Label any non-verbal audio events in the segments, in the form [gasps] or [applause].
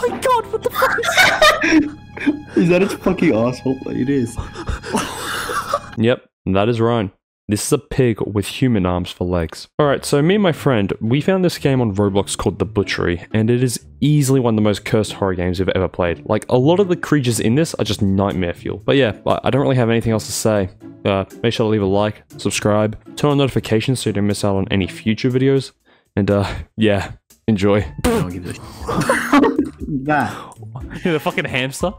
my god, what the fuck? Is that [laughs] its fucking asshole? It is. [laughs] Yep, that is Ryan. This is a pig with human arms for legs. Alright, so me and my friend, we found this game on Roblox called The Butchery, and it is easily one of the most cursed horror games we've ever played. Like, a lot of the creatures in this are just nightmare fuel. But yeah, I I don't really have anything else to say. Uh, make sure to leave a like, subscribe, turn on notifications so you don't miss out on any future videos, and uh, yeah, enjoy. Don't give that. You're the fucking hamster?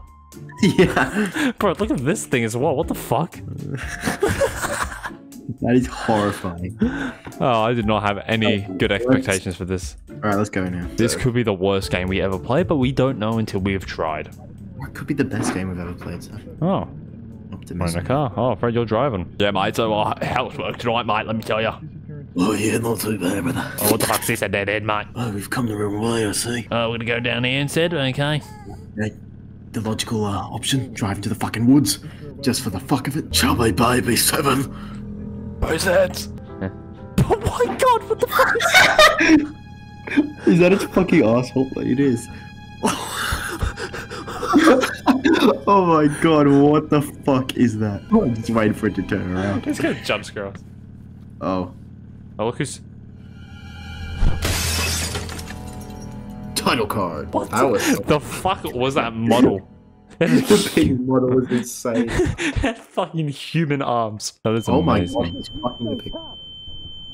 Yeah. [laughs] Bro, look at this thing as well, what the fuck? [laughs] That is horrifying. Oh, I did not have any good expectations for this. Alright, let's go now. This could be the worst game we ever played, but we don't know until we've tried. What could be the best game we've ever played, so. Oh, we're in a car. Oh, Fred, you're driving. Yeah, mate, so uh, how's work tonight, mate, let me tell you. Oh yeah, not too bad, brother. Oh, what the fuck's this, a dead end, mate? Oh, we've come the wrong way, I see. Oh, we're gonna go down here instead, okay? Right. The logical uh, option, drive into the fucking woods, just for the fuck of it. Chubby baby seven. Where's [laughs] that? Oh my god, what the fuck? Is that [laughs] its fucking asshole? It is. [laughs] oh my god, what the fuck is that? I'm just waiting for it to turn around. It's gonna jump scare us. Oh. Oh, look who's... Title card. What That was [laughs] the fuck was that model? [laughs] the pig model was insane. [laughs] Had fucking human arms. That is Oh my god, he's fucking the pig.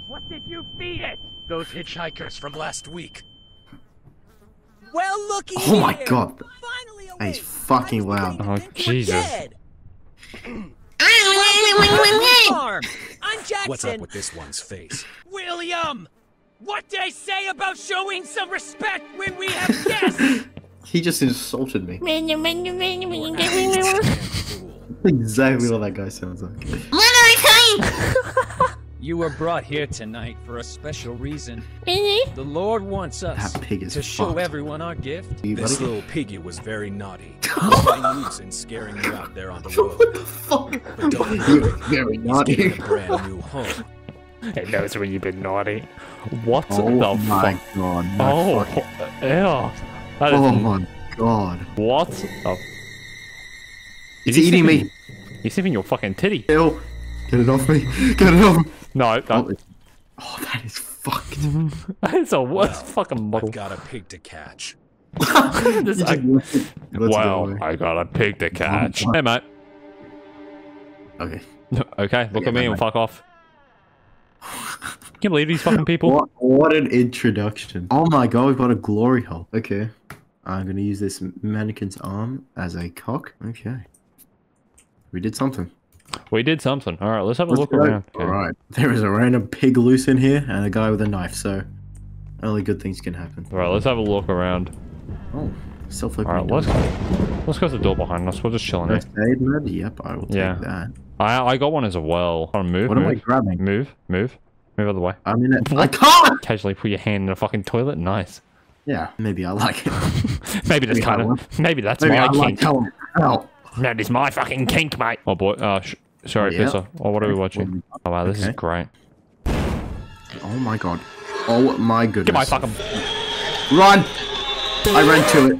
What did you feed it? Those hitchhikers from last week. Well, looky Oh my god. Finally That is fucking I'm loud. Oh, think we're Jesus. [clears throat] dead. Farm. I'm Jackson. What's up with this one's face? William? What did I say about showing some respect when we have guests? [laughs] He just insulted me. Exactly what that guy sounds like. [laughs] You were brought here tonight for a special reason. The Lord wants us That pig is to show everyone our gift. This little piggy was very naughty. Letting loose and scaring you out there on the road. What the fuck? But don't You're worry, very naughty. getting a brand new [laughs] home. It knows when you've been naughty. What Oh the my god. my Oh, fucking- ew. That is, Oh my god. What the... He's eating me. He's sniffing your fucking titty. Ew. Get it off me. Get it off me. No, Oh, that, it's- oh, that is fucked. [laughs] it's a worst fucking model. I've got a pig to catch. [laughs] This- You I- just left it. Let's wow, go. I got a pig to catch. Hey, mate. Okay. [laughs] Okay, look Okay, at me bye, and mate. fuck off. Can you believe these fucking people? What, what an introduction. Oh my god, we've got a glory hole. Okay. I'm gonna use this mannequin's arm as a cock. Okay. We did something. We did something. All right, let's have a Let's look go. around. Okay. Alright. There is a random pig loose in here and a guy with a knife, so only good things can happen. All right, let's have a look around. Oh, self All right, let's let's go to the door behind us. We're just chilling here. First aid med? Yep, I will take Yeah. that. I I got one as well. On, move, What am I grabbing? move, move, move out of the way. I'm in it. [laughs] I can't! Casually put your hand in a fucking toilet. Nice. Yeah, maybe I like it. [laughs] Maybe that's kind of maybe that's maybe my I like kink. telling Ow. That is my fucking kink, mate. Oh boy. Uh, sh- sorry, Yeah. Pisser. Oh, what are we watching? Oh wow, this is great. Oh my god. Oh my goodness. Get my fucking. Run! I ran to it.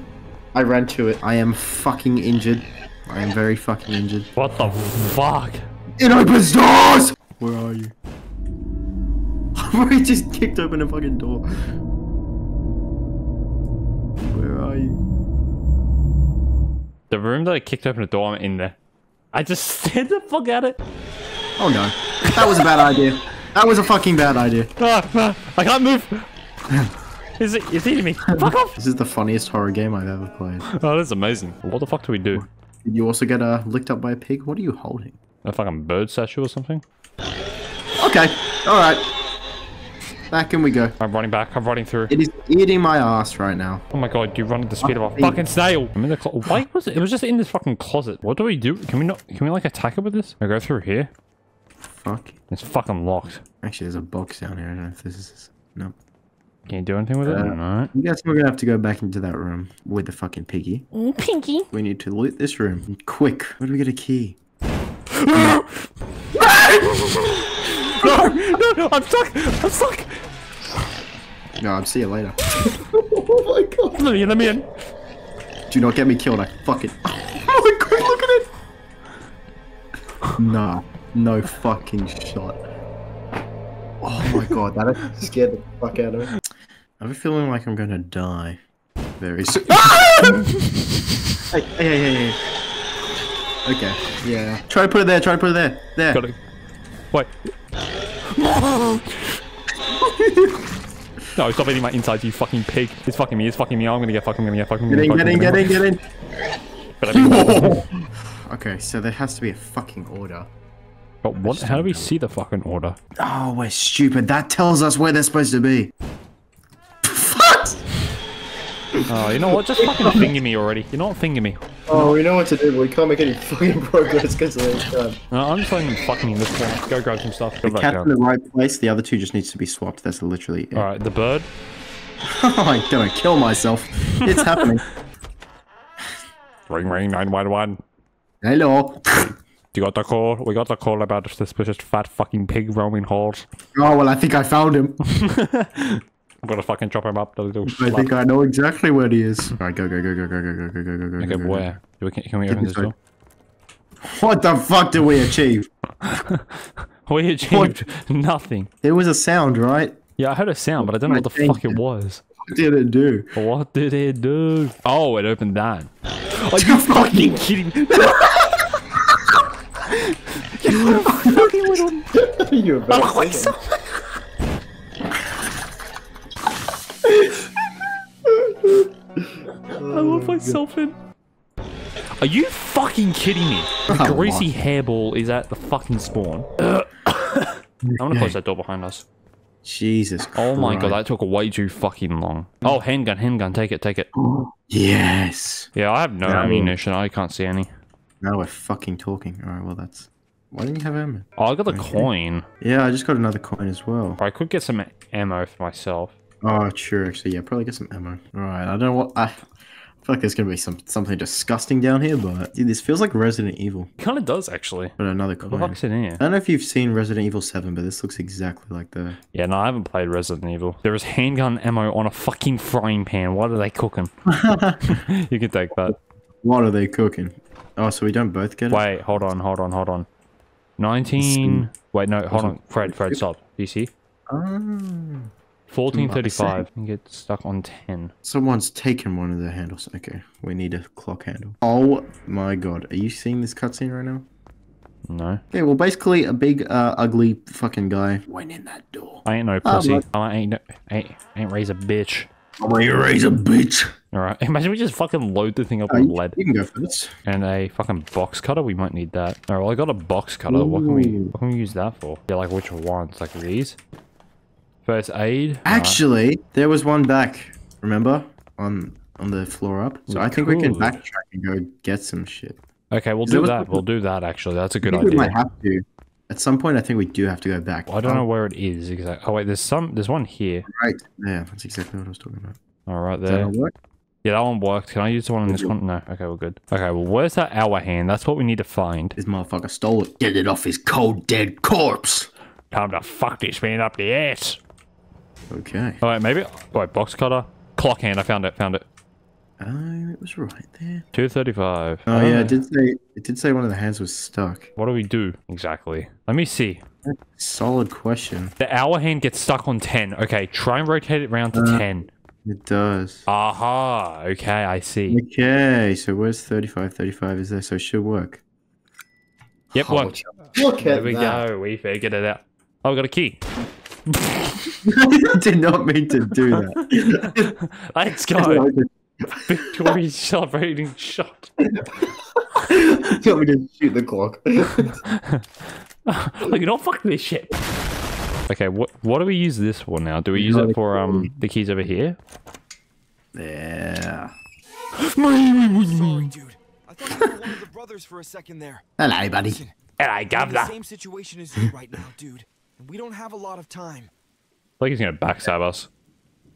I ran to it. I am fucking injured. I am very fucking injured. What the fuck? It opens doors! Where are you? [laughs] I just kicked open a fucking door. Where are you? The room that I kicked open the door, I'm in there. I just [laughs] stared the fuck at it. Oh no. That was a bad idea. That was a fucking bad idea. [laughs] Ah, ah, I can't move. [laughs] Is it? It's eating me. Fuck off. This is the funniest horror game I've ever played. Oh, that's amazing. What the fuck do we do? Did you also get uh, licked up by a pig? What are you holding? A fucking bird statue or something? Okay. Alright. Back and we go. I'm running back. I'm running through. It is eating my ass right now. Oh my god, you run at the speed of a Oh, fucking snail. I'm in the closet. Why was it? It was just in this fucking closet. What do we do? Can we not? Can we like attack it with this? I go through here. Fuck. It's fucking locked. Actually, there's a box down here. I don't know if this is. Nope. Can you do anything with it? Uh, no. I guess we're gonna have to go back into that room with the fucking piggy. Pinky. We need to loot this room. Quick. Where do we get a key? [laughs] [laughs] [laughs] No, no, no, I'm stuck. I'm stuck. No, I'll see you later. [laughs] oh my god. Let me in. Let me in. Do not get me killed. I fucking. [laughs] Oh my god! Look at it. Nah, no fucking shot. Oh my god, that scared the fuck out of me. I have a feeling like I'm gonna die very soon. [laughs] hey, hey, hey, hey, hey. Okay, yeah. Try to put it there. Try to put it there. There. Got it. Wait. No, stop eating my insides, you fucking pig. It's fucking me. It's fucking me. I'm gonna get fucking. I'm gonna get fucking. Get in, get in, get in, get in. But I mean, Okay, so there has to be a fucking order. but what? How do we see the fucking order? Oh, we're stupid. That tells us where they're supposed to be. [laughs] Fuck! Oh, you know what? Just fucking finger me already. You know what? Finger me. Oh, we know what to do, but we can't make any fucking [laughs] progress because of this time. No, I'm just letting them fucking in this corner. Go grab some stuff. Go The cat's in the right place. The other two just needs to be swapped. That's literally it. All right, the bird. Oh, [laughs] I'm gonna kill myself. It's happening. [laughs] Ring ring nine one one. Hello. You got the call? We got the call about this suspicious fat fucking pig roaming halls. Oh well, I think I found him. I'm gonna fucking chop him up. The little I slut. think I know exactly where he is. All right, go, go, go, go, go, go, go, go, go, go, go. Okay, go, go. where? Do we, can, can we open this inside. door? What the fuck did we achieve? We achieved nothing. There was a sound, right? Yeah, I heard a sound, but I don't know what the I fuck it changed it. was. What did it do? What did it do? Oh, it opened that. Are you fucking kidding me? you about I myself in. Are you fucking kidding me? [laughs] The oh Come greasy hairball is at the fucking spawn. [coughs] I'm gonna close that door behind us. Jesus Oh my god, that took way too fucking long. Oh, handgun, handgun, take it, take it. Yes. Yeah, I have no No. ammunition. I can't see any. Now we're fucking talking. Alright, well that's... Why didn't you have ammo? Oh, I got the Okay. coin. Yeah, I just got another coin as well. I could get some ammo for myself. Oh, true, actually, yeah, probably get some ammo. Alright, I don't know what... I feel like there's gonna be some something disgusting down here, but... Dude, this feels like Resident Evil. It kind of does actually. But another What the coin. fuck's in here? I don't know if you've seen Resident Evil 7, but this looks exactly like the... Yeah, no, I haven't played Resident Evil. There is handgun ammo on a fucking frying pan. What are they cooking? [laughs] you can take that. What are they cooking? Oh, so we don't both get it? Wait, hold on, hold on, hold on. 19. Wait, no, hold on. Fred, Fred, stop. Do you see? Ah. 1435. You get stuck on 10. Someone's taken one of the handles. Okay, we need a clock handle. Oh my god, are you seeing this cutscene right now? No. Okay, well, basically, a big, uh, ugly fucking guy went in that door. I ain't no Oh, pussy. what? I ain't no, ain't, ain't raise a bitch. I'm gonna raise a bitch. Alright, [laughs] imagine we just fucking load the thing up Uh, with lead. you can go first. And a fucking box cutter, we might need that. Alright, well I got a box cutter. What can we what can we use that for? Yeah, like which ones? Like these? First aid? Actually, there was one back. Remember on on the floor up. So We I think we can backtrack and go get some shit. Okay, we'll do that. We'll do that actually. That's a good I think we idea. might have to. At some point, I think we do have to go back. I don't um, know Oh, where it is exactly. Oh wait, there's some there's one here. Right there. That's exactly what I was talking about. All right that there. work? Yeah, that one worked. Can I use the one in this one? No. Okay, we're good. Okay, well, where's that hour hand? That's what we need to find. This motherfucker stole it. Get it off his cold dead corpse. Time to fuck this man up the ass. Okay. All right, maybe. Wait, box cutter, clock hand. I found it. Found it. Oh, it was right there. Two thirty-five. Oh yeah, it did say it did say one of the hands was stuck. What do we do exactly? Let me see. Solid question. The hour hand gets stuck on ten. Okay, try and rotate it round to Uh. ten. It does. Aha. Okay, I see. Okay, so where's 35? 35 is there, so it should work. Yep, worked. Look at There we go. We figured it out. Oh, we got a key. I [laughs] did not mean to do that. Let's go. Victory celebrating shot. [laughs] Tell me to shoot the clock. [laughs] Look, you don't fuck this shit. Okay, what what do we use this for now? Do we use it for um the keys over here? yeah. [gasps] Sorry, dude. I thought you were one of the brothers for a second there. Hello, buddy. Listen, And I we're got in the that. same situation as you right now, dude. And we don't have a lot of time. Like he's gonna backstab us.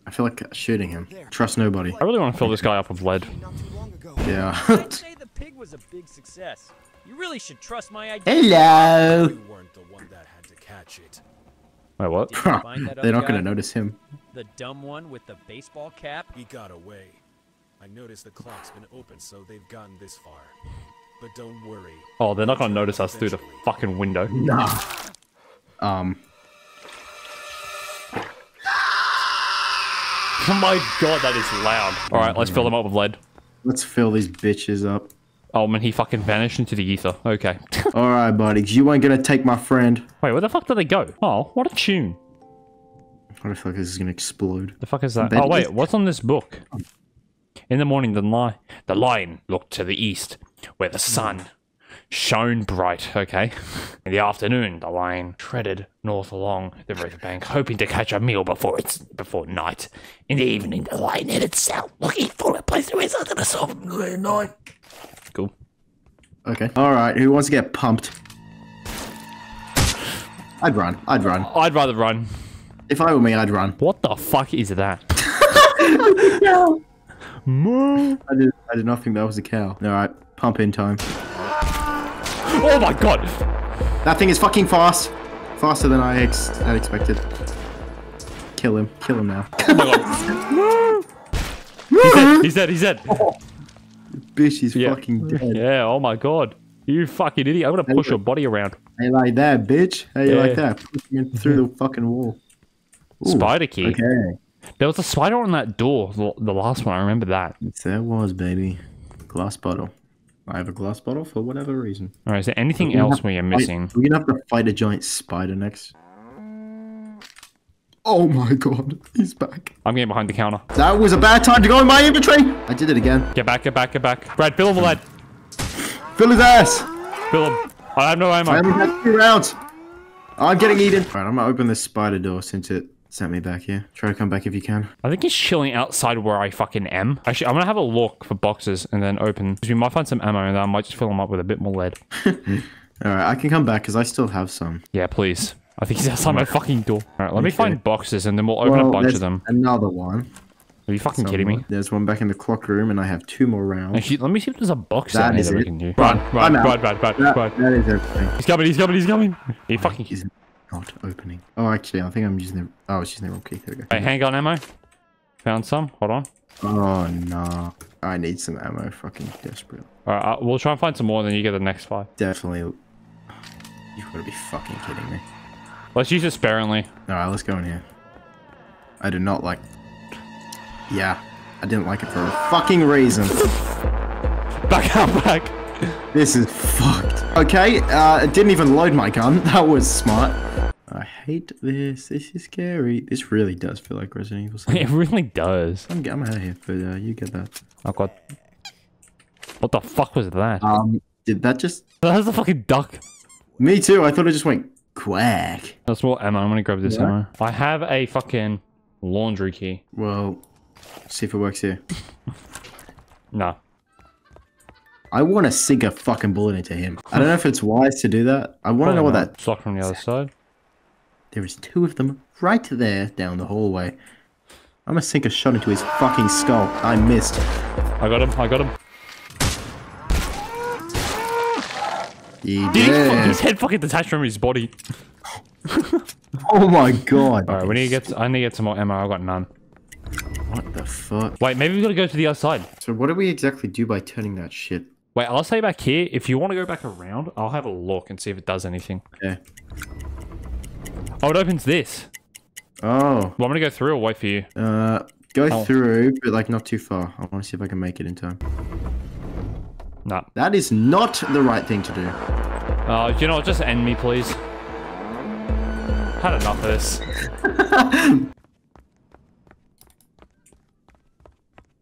I feel like shooting him. Trust nobody. I really want to fill this guy up with lead. Not too long ago. Yeah. I'd say [laughs] the pig was a big success. You really should trust my idea. Hello. You weren't the one that had to catch it. Wait, what? Did you find that [laughs] They're other not gonna notice him. The dumb one with the baseball cap? He got away. I noticed the clock's been open, so they've gotten this far. But don't worry. Oh, they're not gonna notice us through the fucking window. Nah. Um. Oh my god, that is loud. Alright, let's fill them up with lead. Let's fill these bitches up. Oh man, he fucking vanished into the ether. Okay. [laughs] All right, buddies. You ain't gonna take my friend. Wait, where the fuck did they go? Oh, what a tune. What the fuck is this is gonna explode? The fuck is that? Oh wait, what's on this book? In the morning, the lion, the lion looked to the east, where the sun shone bright. Okay. [laughs] In the afternoon, the lion treaded north along the riverbank, hoping to catch a meal before it's before night. In the evening, the lion headed south, looking for a place to rest under the soft moon night. Cool. Okay. All right. Who wants to get pumped? I'd run. I'd run. I'd rather run. If I were me, I'd run. What the fuck is that? [laughs] no. I did. I did not think that was a cow. All right. Pump in time. Oh my god! That thing is fucking fast. Faster than I ex had expected. Kill him. Kill him now. Oh my god! He's dead, he's dead, he's dead. Bitch, he's Yeah. fucking dead. Yeah, oh my god. You fucking idiot. I'm gonna push your body around. You like that, bitch? How you like that? Through the fucking wall. Ooh, Spider key. Okay. There was a spider on that door, the, the last one. I remember that. Yes, there was, baby. Glass bottle. I have a glass bottle for whatever reason. All right, is there anything else have we are missing? We're gonna have to fight a giant spider next. Oh my god, he's back. I'm getting behind the counter. That was a bad time to go in my inventory. I did it again. Get back, get back, get back. Brad, fill him with lead. Fill his ass. Fill him. I have no ammo. I only had two rounds. I'm getting eaten. Alright, I'm gonna open this spider door since it sent me back here. Try to come back if you can. I think he's chilling outside where I fucking am. Actually, I'm gonna have a look for boxes and then open. 'cause we might find some ammo and then I might just fill them up with a bit more lead. [laughs] Alright, I can come back because I still have some. Yeah, please. I think he's outside my fucking door. All right, let me find boxes and then we'll open a bunch of them. Another one. Are you fucking kidding me? There's one back in the clock room, and I have two more rounds. Actually, let me see if there's a box That in there is that we can do. Run. Run, run, run, run, run, That- run. that is everything. He's coming, he's coming, he's coming. He fucking. Is not opening. Oh, actually, I think I'm using the. Oh, I was using the wrong key. There we go. Hey, handgun ammo. Found some. Hold on. Oh no, I need some ammo. Fucking desperate. All right, uh, we'll try and find some more, then you get the next five. Definitely. You've got to be fucking kidding me. Let's use it sparingly. All right, let's go in here. I do not like. Yeah, I didn't like it for a fucking reason. [laughs] Back out, back. This is fucked. Okay, uh, it didn't even load my gun. [laughs] That was smart. I hate this. This is scary. This really does feel like Resident Evil 7. [laughs] It really does. I'm, I'm out of here, but uh, you get that. I've got. What the fuck was that? Um, did that just? [laughs] That was a fucking duck. Me too. I thought it just went quack. That's what ammo. I'm gonna grab this Yeah. ammo. I have a fucking laundry key. Well, see if it works here. [laughs] No. I want to sink a fucking bullet into him. I don't know if it's wise to do that. I want to know what that. Sock from the other side. There is two of them right there down the hallway. I'm gonna sink a shot into his fucking skull. I missed. I got him. I got him. He Dude, his, did. his head fucking detached from his body. [laughs] Oh my god. All right, we need to get. I need to get some more ammo. I got none. What the fuck? Wait, maybe we gotta go to the other side. So what do we exactly do by turning that shit? Wait, I'll stay back here. If you want to go back around, I'll have a look and see if it does anything. Okay. Oh, it opens this. Oh. Well, I'm gonna go through or wait for you. Uh, go Oh. through, but like not too far. I want to see if I can make it in time. Nah. That is not the right thing to do. Uh, you know, what, just end me, please. Had enough of this. [laughs]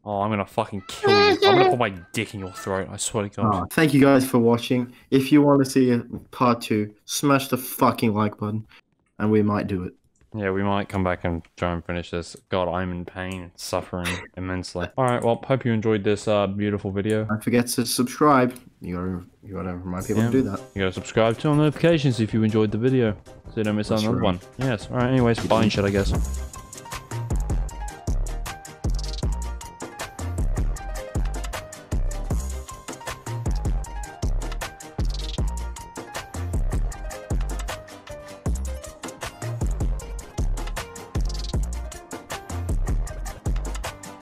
oh, I'm gonna fucking kill you. I'm gonna put my dick in your throat. I swear to God. Ah, thank you guys for watching. If you want to see part two, smash the fucking like button, and we might do it. Yeah, we might come back and try and finish this. God, I'm in pain, suffering immensely. All right, well, hope you enjoyed this uh, beautiful video. Don't forget to subscribe. You gotta, you gotta remind people Yeah. to do that. You gotta subscribe, turn on notifications if you enjoyed the video, so you don't miss out on another one. Yes. All right. Anyways, bye and shit, I guess.